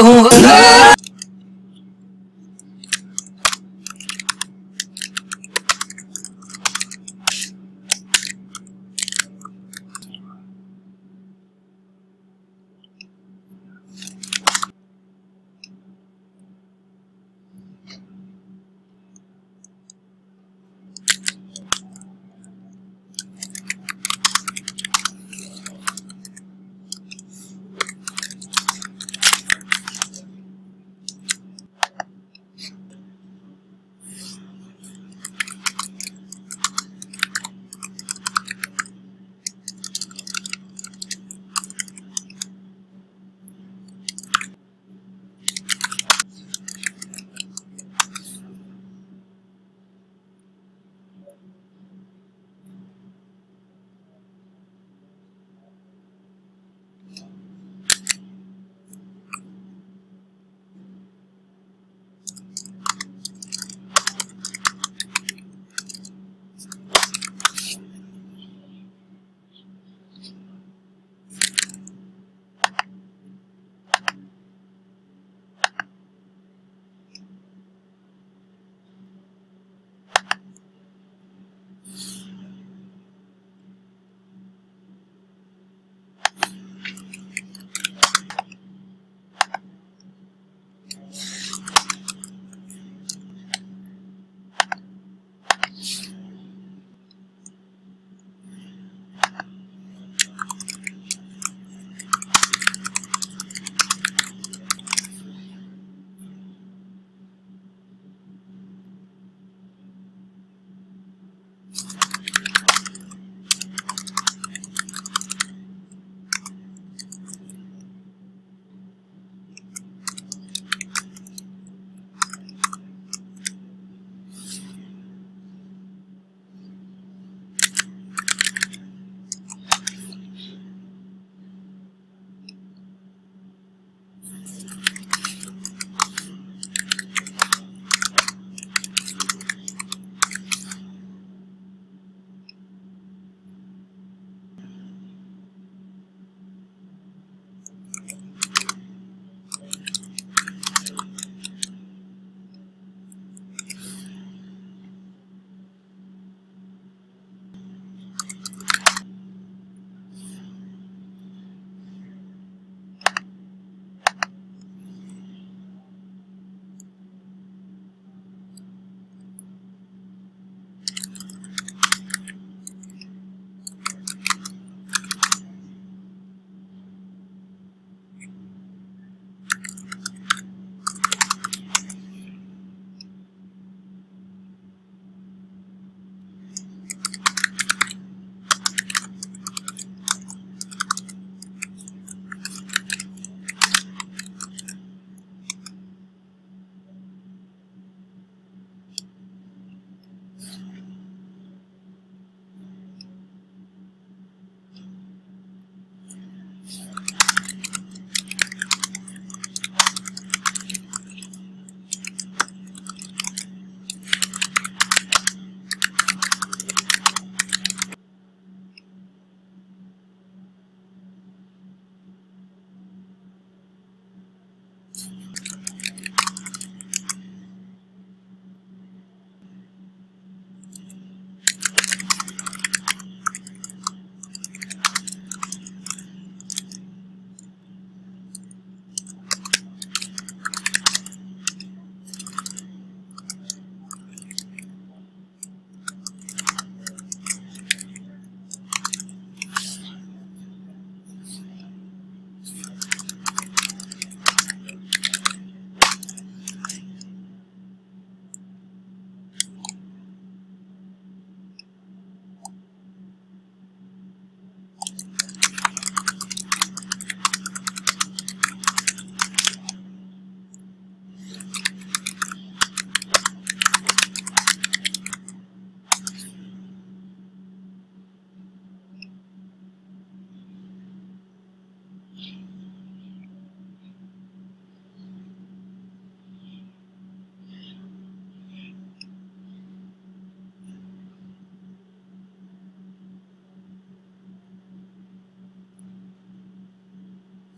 हूँ